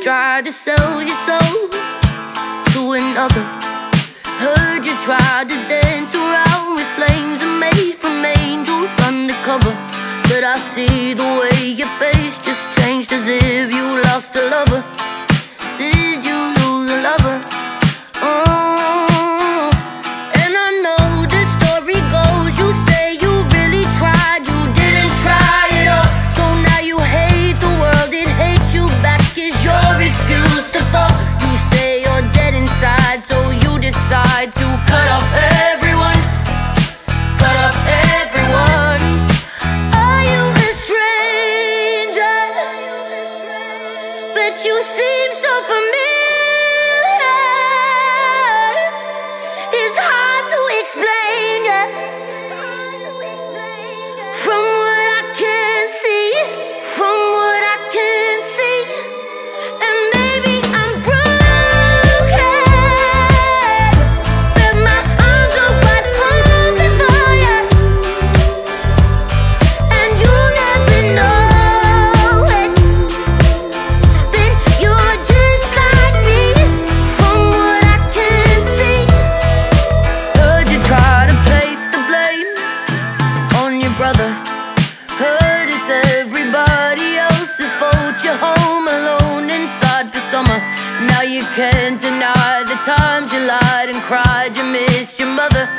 Tried to sell your soul to another. Heard you tried to dance around with flames made from angels undercover. But I see the way your face just changed as if you lost a lover. decide to cut off everyone Cut off everyone Are you a stranger? But you see everybody else's fault. You're home alone inside the summer. Now you can't deny the times you lied and cried. You missed your mother.